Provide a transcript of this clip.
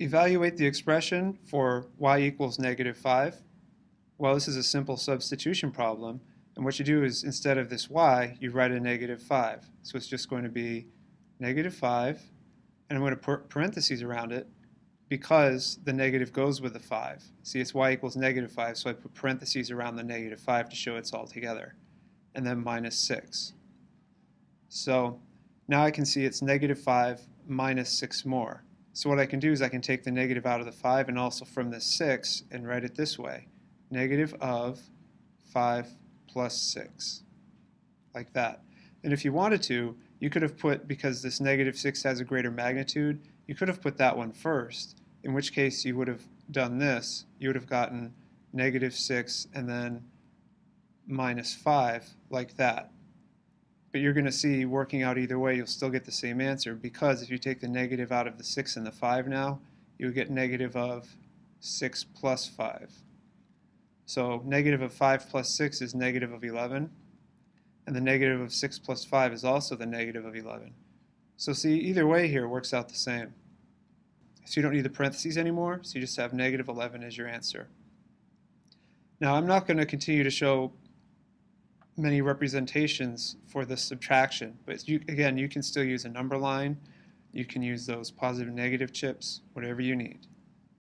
Evaluate the expression for y equals negative 5. Well, this is a simple substitution problem. And what you do is instead of this y, you write a negative 5. So it's just going to be negative 5, and I'm going to put parentheses around it because the negative goes with the 5. See, it's y equals negative 5, so I put parentheses around the negative 5 to show it's all together. And then minus 6. So now I can see it's negative 5 minus 6 more. So what I can do is I can take the negative out of the 5 and also from the 6 and write it this way. Negative of 5 plus 6. Like that. And if you wanted to, you could have put, because this negative 6 has a greater magnitude, you could have put that one first, in which case you would have done this. You would have gotten negative 6 and then minus 5, like that. But you're going to see working out either way, you'll still get the same answer because if you take the negative out of the 6 and the 5 now, you would get negative of 6 plus 5. So negative of 5 plus 6 is negative of 11, and the negative of 6 plus 5 is also the negative of 11. So see, either way here works out the same. So you don't need the parentheses anymore, so you just have negative 11 as your answer. Now I'm not going to continue to show many representations for the subtraction. But you, again, you can still use a number line. You can use those positive negative chips, whatever you need.